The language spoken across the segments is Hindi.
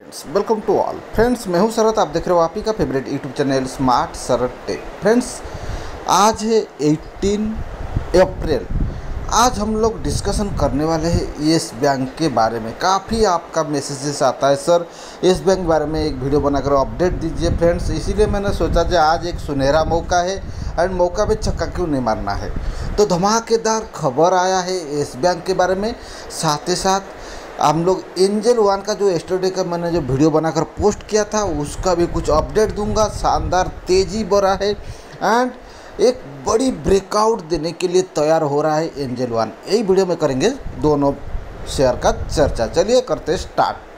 Friends welcome to all friends मैं हूँ शरत आप देख रहे हो आप ही का favourite YouTube channel smart Sharat tech friends आज है 18 अप्रैल आज हम लोग डिस्कशन करने वाले हैं येस बैंक के बारे में। काफ़ी आपका मैसेजेस आता है सर येस बैंक के बारे में एक वीडियो बनाकर अपडेट दीजिए फ्रेंड्स इसीलिए मैंने सोचा कि आज एक सुनहरा मौका है एंड मौका भी छक्का क्यों नहीं मारना है? तो धमाकेदार खबर आया है येस बैंक के बारे में। साथ ही साथ हम लोग एंजल वन का जो एस्टरडे का मैंने जो वीडियो बनाकर पोस्ट किया था, उसका भी कुछ अपडेट दूँगा। शानदार, तेज़ी बढ़ा है। एंड एक बड़ी ब्रेकआउट देने के लिए तैयार हो रहा है एंजल वन। यही वीडियो में करेंगे दोनों शेयर का चर्चा। चलिए करते स्टार्ट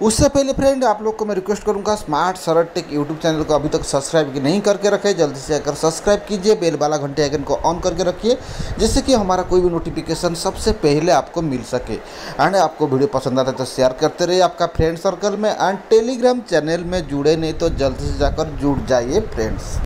उससे पहले फ्रेंड आप लोग को मैं रिक्वेस्ट करूँगा smart Sharat tech YouTube channel को अभी तक सब्सक्राइब नहीं करके रखे। जल्दी से आकर सब्सक्राइब कीजिए बेल वाला घंटे आइकन को ऑन करके रखिए, जिससे कि हमारा कोई भी नोटिफिकेशन सबसे पहले आपको मिल सके। एंड आपको वीडियो पसंद आता है तो शेयर करते रहिए आपका फ्रेंड सर्कल में एंड टेलीग्राम चैनल में जुड़े, नहीं तो जल्दी से जाकर जुड़ जाइए फ्रेंड्स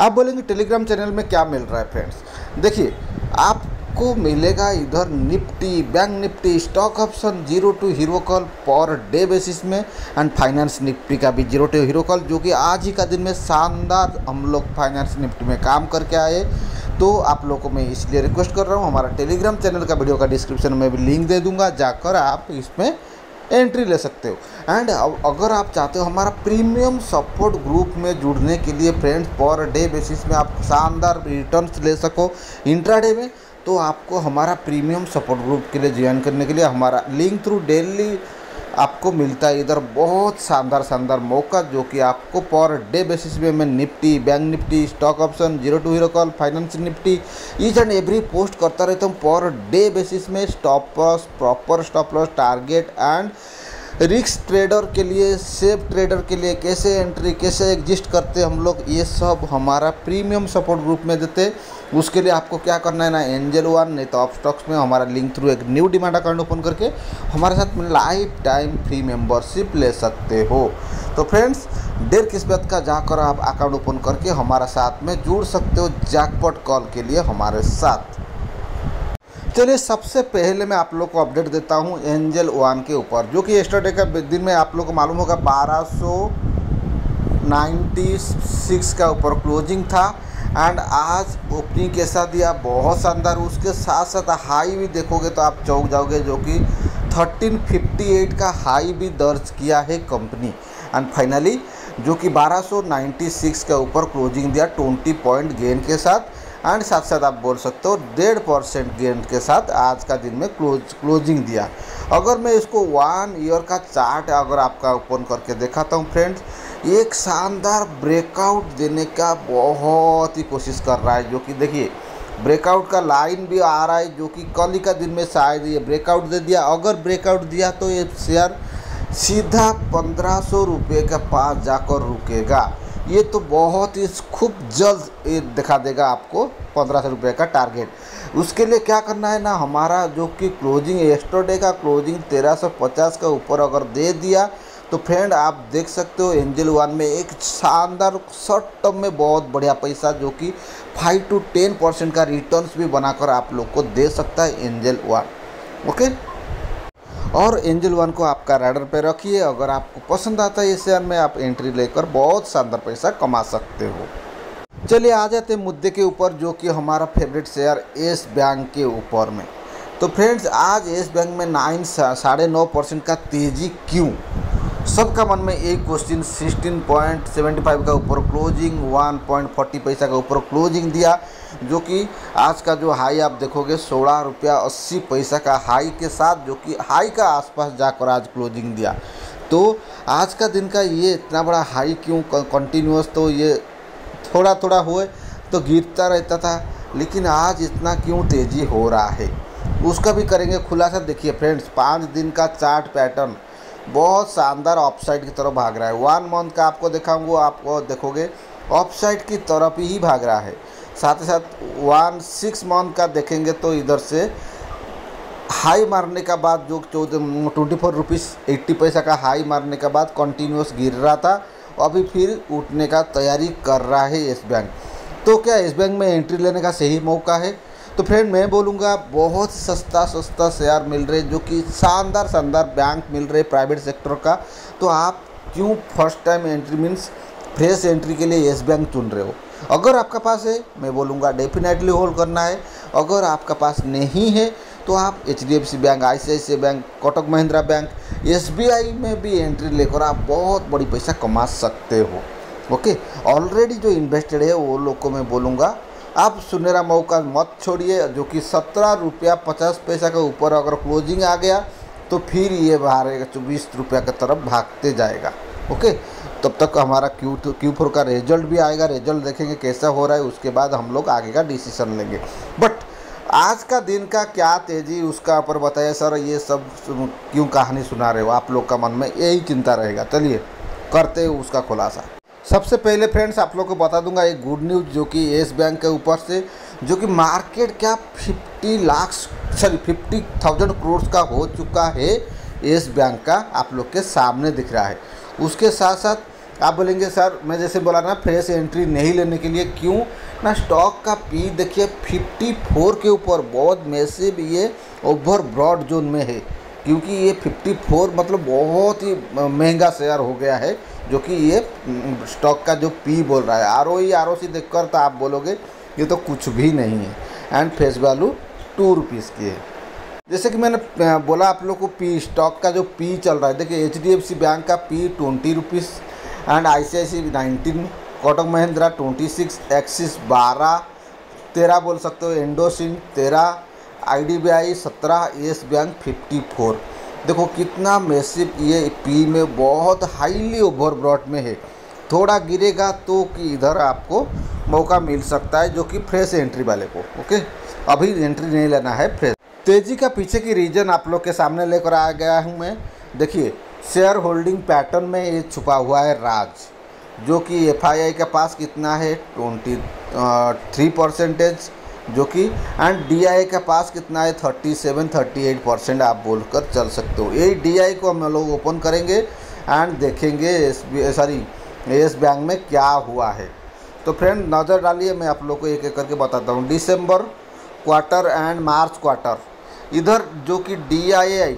आप बोलेंगे टेलीग्राम चैनल में क्या मिल रहा है फ्रेंड्स देखिए, आप आपको मिलेगा इधर Nifty, bank Nifty stock option zero to hero call per day basis में एंड फाइनेंस निफ्टी का भी ज़ीरो टू हीरो कॉल जो कि आज ही का दिन में शानदार हम लोग फाइनेंस निफ्टी में काम करके आए। तो आप लोगों को मैं इसलिए रिक्वेस्ट कर रहा हूँ, हमारा टेलीग्राम चैनल का वीडियो का डिस्क्रिप्शन में भी लिंक दे दूँगा, जाकर आप इसमें एंट्री ले सकते हो। एंड अगर आप चाहते हो हमारा प्रीमियम सपोर्ट ग्रुप में जुड़ने के लिए फ्रेंड्स पर डे बेसिस में आप शानदार रिटर्न्स ले सको। इंट्राडे में तो आपको हमारा प्रीमियम सपोर्ट ग्रुप के लिए ज्वाइन करने के लिए हमारा लिंक थ्रू डेली आपको मिलता है। इधर बहुत शानदार शानदार मौका जो कि आपको पर डे बेसिस पे मैं Nifty bank Nifty stock option zero to hero call finance Nifty each and every post करता रहता हूँ। पर डे बेसिस में stop loss proper stop loss target and रिक्स ट्रेडर के लिए, सेफ़ ट्रेडर के लिए कैसे एंट्री कैसे एग्जिस्ट करते हम लोग, ये सब हमारा प्रीमियम सपोर्ट ग्रुप में देते। उसके लिए आपको क्या करना है ना एंजल वन नहीं तो ऑफ़ स्टॉक्स में हमारा लिंक थ्रू एक न्यू डिमांड अकाउंट ओपन करके हमारे साथ में लाइफ टाइम फ्री मेंबरशिप ले सकते हो। तो फ्रेंड्स डेढ़ किस्मत का जाकर आप अकाउंट ओपन करके हमारे साथ में जुड़ सकते हो जैकपॉट कॉल के लिए हमारे साथ। चलिए सबसे पहले मैं आप लोग को अपडेट देता हूँ एंजल वन के ऊपर, जो कि एस्टरडे का दिन में आप लोग को मालूम होगा बारह सौ नाइन्टी सिक्स का ऊपर क्लोजिंग था। एंड आज ओपनिंग कैसा दिया बहुत शानदार, उसके साथ साथ हाई भी देखोगे तो आप चौक जाओगे, जो कि 1358 का हाई भी दर्ज किया है कंपनी एंड फाइनली जो कि 1296 के ऊपर क्लोजिंग दिया 20 पॉइंट गेन के साथ। एंड साथ साथ आप बोल सकते हो डेढ़ परसेंट गेन के साथ आज का दिन में क्लोज क्लोजिंग दिया। अगर मैं इसको वन ईयर का चार्ट अगर आपका ओपन करके दिखाता हूँ फ्रेंड्स एक शानदार ब्रेकआउट देने का बहुत ही कोशिश कर रहा है जो कि देखिए ब्रेकआउट का लाइन भी आ रहा है जो कि कल ही का दिन में शायद ये ब्रेकआउट दे दिया। अगर ब्रेकआउट दिया तो ये शेयर सीधा पंद्रह सौ रुपये के पास जाकर रुकेगा। ये तो बहुत ही खूब जल्द ये दिखा देगा आपको पंद्रह सौ रुपये का टारगेट। उसके लिए क्या करना है ना, हमारा जो कि क्लोजिंग एस्टरडे का क्लोजिंग तेरह सौ पचास का ऊपर अगर दे दिया तो फ्रेंड आप देख सकते हो एंजल वन में एक शानदार शॉर्ट टर्म में बहुत बढ़िया पैसा जो कि फाइव टू टेन परसेंट का रिटर्न्स भी बनाकर आप लोग को दे सकता है एंजल वन ओके और एंजल वन को आपका राइडर पे रखिए। अगर आपको पसंद आता है इस शेयर में, आप एंट्री लेकर बहुत शानदार पैसा कमा सकते हो। चलिए आ जाते हैं मुद्दे के ऊपर, जो कि हमारा फेवरेट शेयर एस बैंक के ऊपर में। तो फ्रेंड्स आज एस बैंक में नाइन साढ़े नौ परसेंट का तेज़ी क्यों? सबका मन में एक question sixteen point seventy five का ऊपर क्लोजिंग वन पॉइंट फोर्टी पैसा का ऊपर क्लोजिंग दिया। जो कि आज का जो हाई आप देखोगे, सोलह रुपया अस्सी पैसा का हाई के साथ जो कि हाई का आसपास जाकर आज क्लोजिंग दिया। तो आज का दिन का ये इतना बड़ा हाई क्यों कंटिन्यूस तो ये थोड़ा थोड़ा हुए तो गिरता रहता था, लेकिन आज इतना क्यों तेज़ी हो रहा है? उसका भी करेंगे खुलासा। देखिए फ्रेंड्स पाँच दिन का चार्ट पैटर्न बहुत शानदार ऑफसाइड की तरफ़ भाग रहा है। वन मंथ का आपको दिखाऊँगा, आपको देखोगे ऑफसाइड की तरफ़ ही भाग रहा है। साथ ही साथ वन सिक्स मंथ का देखेंगे तो इधर से हाई मारने का बाद जो चौदह ट्वेंटी फोर रुपीज़ एट्टी पैसा का हाई मारने के बाद कंटिन्यूस गिर रहा था। अभी फिर उठने का तैयारी कर रहा है येस बैंक तो क्या येस बैंक में एंट्री लेने का सही मौका है? तो फ्रेंड मैं बोलूँगा, बहुत सस्ता सस्ता शेयर मिल रहे जो कि शानदार शानदार बैंक मिल रहे प्राइवेट सेक्टर का। तो आप क्यों first time entry means fresh entry के लिए येस बैंक चुन रहे हो? अगर आपका पास है, मैं बोलूँगा डेफिनेटली होल्ड करना है। अगर आपका पास नहीं है तो आप H D F C bank I C I C bank Kotak Mahindra bank S B I में भी एंट्री लेकर आप बहुत बड़ी पैसा कमा सकते हो। ओके ऑलरेडी जो इन्वेस्टेड है, वो लोग को मैं बोलूँगा, आप सुनहरा मौका मत छोड़िए, जो कि सत्रह रुपया पचास पैसा के ऊपर अगर क्लोजिंग आ गया तो फिर ये बाहर चौबीस रुपया की तरफ़ भागते जाएगा। ओके? तब तक हमारा क्यू क्यू फोर का रिज़ल्ट भी आएगा रिज़ल्ट देखेंगे कैसा हो रहा है, उसके बाद हम लोग आगे का डिसीज़न लेंगे। बट आज का दिन का क्या तेज़ी, उसका ऊपर बताया सर, ये सब क्यों कहानी सुना रहे हो? आप लोग का मन में यही चिंता रहेगा। चलिए, करते उसका खुलासा। सबसे पहले फ्रेंड्स आप लोग को बता दूँगा एक गुड न्यूज़ जो कि येस बैंक के ऊपर से, जो कि मार्केट क्या 50 लाख सॉरी 50 थाउज़ेंड करोड़ का हो चुका है। येस बैंक का आप लोग के सामने दिख रहा है। उसके साथ साथ आप बोलेंगे, सर, मैं जैसे बोला ना, फ्रेश एंट्री नहीं लेने के लिए क्यों? ना स्टॉक का पी देखिए 54 के ऊपर बहुत मैसिव ये ओवर ब्रॉड जोन में है। क्योंकि ये 54 मतलब बहुत ही महँगा शेयर हो गया है, जो कि ये स्टॉक का जो पी बोल रहा है। आर ओ आर ओ सी देख कर तो आप बोलोगे, ये तो कुछ भी नहीं है। And face value two rupees की है। जैसे कि मैंने बोला आप लोग को पी स्टॉक का जो पी चल रहा है, देखिए H D F C bank का P twenty rupees and I C I C nineteen Kotak Mahindra twenty six Axis बारह, तेरह बोल सकते हो एंडोसिन तेरह आई डी बी आई सत्रह येस बैंक फिफ्टी फोर देखो कितना मैसिव ये पी में बहुत हाईली ओवरब्रॉड में है। थोड़ा गिरेगा तो कि इधर आपको मौका मिल सकता है जो कि फ्रेश एंट्री वाले को ओके अभी एंट्री नहीं लेना है फ्रेश तेज़ी का पीछे की रीजन आप लोग के सामने लेकर आ गया हूँ मैं। देखिए शेयर होल्डिंग पैटर्न में ये छुपा हुआ है राज, जो कि एफ़ के पास कितना है? ट्वेंटी थ्री परसेंटेज जो कि एंड डी के पास कितना है? Thirty seven thirty eight percent आप बोलकर चल सकते हो। यही डीआई को हम लोग ओपन करेंगे एंड देखेंगे S B sorry Yes bank में क्या हुआ है। तो फ्रेंड नज़र डालिए, मैं आप लोग को एक एक करके बताता हूँ। December quarter and March quarter इधर जो कि डी आई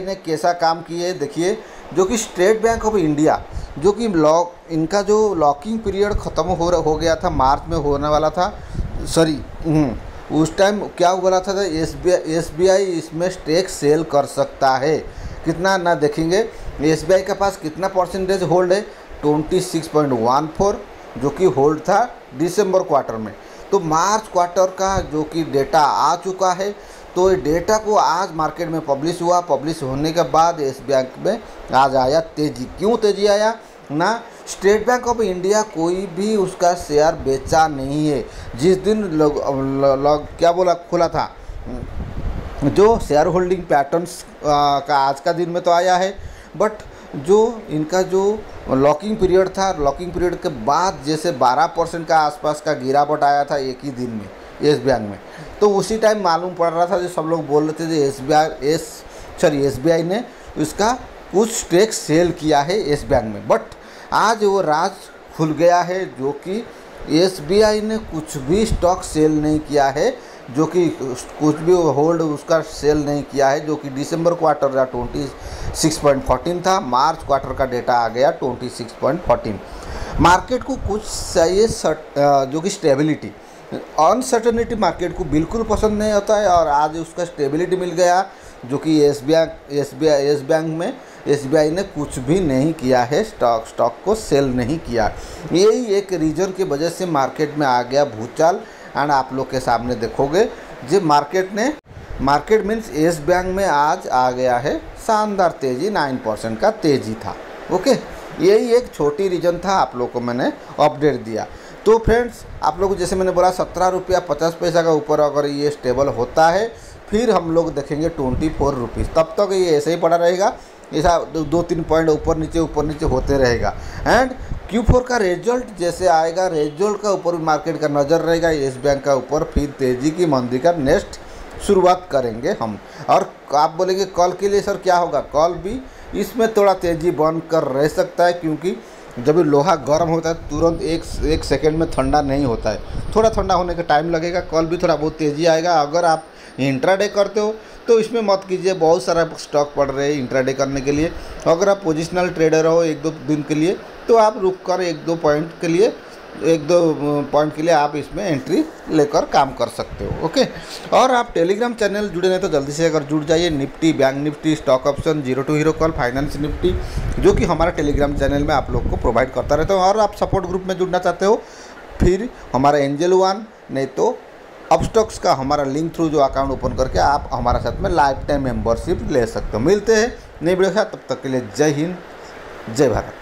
ने कैसा काम किए है देखिए जो कि स्टेट बैंक ऑफ़ इंडिया जो कि लॉक इनका जो लॉकिंग पीरियड ख़त्म हो हो गया था मार्च में होने वाला था सॉरी हम्म, उस टाइम क्या बोला था S B S B I इसमें स्टेक सेल कर सकता है। कितना ना देखेंगे एस बी आई के पास कितना परसेंटेज होल्ड है? Twenty six point one four जो कि होल्ड था दिसंबर क्वार्टर में। तो मार्च क्वार्टर का जो कि डेटा आ चुका है तो ये डेटा को आज मार्केट में पब्लिश हुआ। पब्लिश होने के बाद एस बैंक में आज आया तेज़ी। क्यों तेज़ी आया? ना, स्टेट बैंक ऑफ़ इंडिया कोई भी उसका शेयर बेचा नहीं है। जिस दिन लोग लोग, क्या बोला, खुला था? जो शेयर होल्डिंग पैटर्न्स का आज का दिन में तो आया है। बट जो इनका जो लॉकिंग पीरियड था, लॉकिंग पीरियड के बाद जैसे 12 परसेंट का आसपास का गिरावट आया था एक ही दिन में एस बैंक में। तो उसी टाइम मालूम पड़ रहा था जो सब लोग बोल रहे थे जो S B I, S sorry S B I ने उसका कुछ स्टेक सेल किया है एस बैंक में। बट आज वो राज खुल गया है जो कि एसबीआई ने कुछ भी स्टॉक सेल नहीं किया है। जो कि कुछ भी होल्ड उसका सेल नहीं किया है, जो कि दिसंबर क्वार्टर का ट्वेंटी सिक्स पॉइंट फोर्टीन था, मार्च क्वार्टर का डेटा आ गया twenty six point fourteen market को कुछ चाहिए जो कि स्टेबिलिटी, अनसर्टनिटी मार्केट को बिल्कुल पसंद नहीं होता है और आज उसका स्टेबिलिटी मिल गया, जो कि Yes bank, S B I Yes bank में एसबीआई ने कुछ भी नहीं किया है, स्टॉक स्टॉक को सेल नहीं किया। यही एक रीज़न की वजह से मार्केट में आ गया भूचाल। एंड आप लोग के सामने देखोगे। जो, मार्केट ने, मार्केट मीन्स एस बैंक में आज आ गया है। शानदार तेज़ी, नाइन परसेंट का तेज़ी था। ओके? यही एक छोटी रीज़न था आप लोग को मैंने अपडेट दिया। तो फ्रेंड्स, आप लोग जैसे मैंने बोला, सत्रह रुपया पचास पैसा का ऊपर अगर ये स्टेबल होता है, फिर हम लोग देखेंगे ट्वेंटी फोर रुपीज़ तब तक तो ये ऐसे ही पड़ा रहेगा। ऐसा दो तीन पॉइंट ऊपर नीचे ऊपर नीचे होते रहेगा। एंड क्यू फोर का रिज़ल्ट जैसे आएगा रिज़ल्ट का ऊपर भी मार्केट का नज़र रहेगा, येस बैंक का ऊपर फिर तेज़ी की मंदी का नेक्स्ट शुरुआत करेंगे हम। और आप बोलेंगे कल के लिए सर क्या होगा? कल भी इसमें थोड़ा तेज़ी बन कर रह सकता है क्योंकि जब भी लोहा गर्म होता है, तुरंत एक एक सेकेंड में ठंडा नहीं होता है। थोड़ा ठंडा होने का टाइम लगेगा कल भी थोड़ा बहुत तेज़ी आएगा। अगर आप इंट्राडे करते हो तो इसमें मत कीजिए, बहुत सारा स्टॉक पड़ रहे हैं इंट्राडे करने के लिए। अगर आप पोजिशनल ट्रेडर हो, एक दो दिन के लिए तो आप रुक कर एक दो पॉइंट के लिए, एक दो पॉइंट के लिए आप इसमें एंट्री लेकर काम कर सकते हो ओके और आप टेलीग्राम चैनल जुड़े नहीं तो जल्दी से अगर जुड़ जाइए Nifty bank Nifty stock option zero to hero call finance Nifty जो कि हमारा टेलीग्राम चैनल में आप लोग को प्रोवाइड करता रहता हूँ। और आप सपोर्ट ग्रुप में जुड़ना चाहते हो, फिर हमारा एंजल वन नहीं तो अपस्टॉक्स का हमारा लिंक थ्रू जो अकाउंट ओपन करके आप हमारे साथ में लाइफ टाइम मेम्बरशिप ले सकते हो। मिलते हैं नई वीडियो तब तक के लिए जय हिंद, जय भारत।